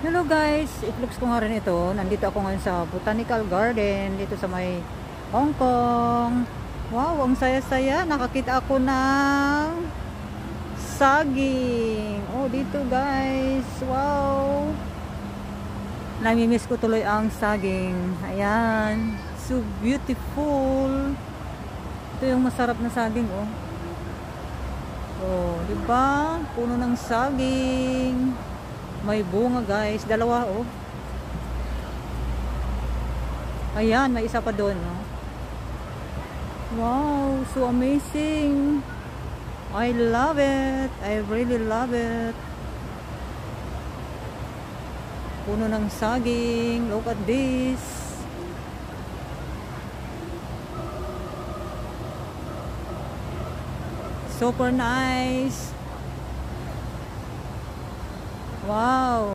Hello guys, i-vlogs ko nga rin ito. Nandito ako ngayon sa Botanical Garden dito sa may Hong Kong. Wow, ang saya-saya. Nakakita ako ng saging. Oh, dito guys. Wow. Namimiss ko tuloy ang saging. Ayan. So beautiful. Ito yung masarap na saging, oh. Oh, di ba? Puno ng saging. May bunga guys. Dalawa oh. Ayan, may isa pa doon. Oh. Wow, so amazing. I love it. I really love it. Puno ng saging. Look at this. Super nice. Wow!